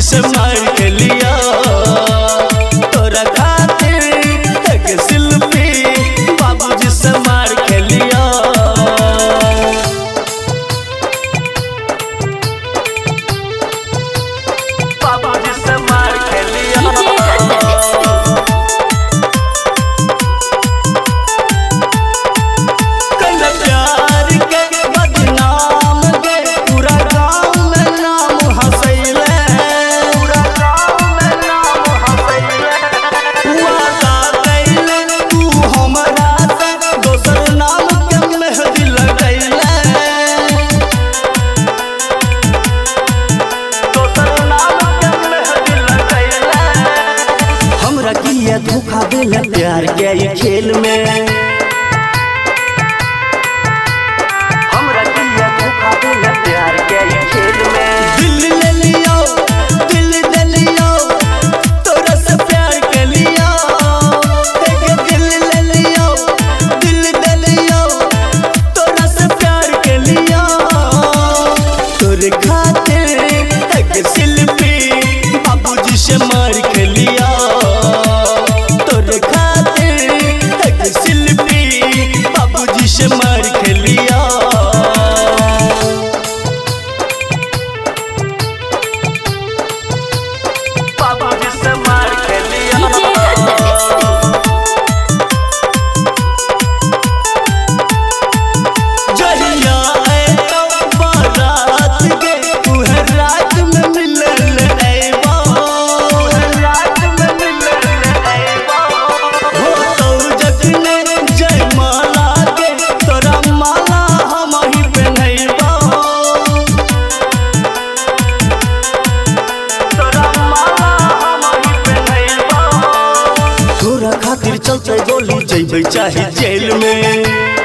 से मार के लिया? न प्यार के खेल में। चाहे जेल में।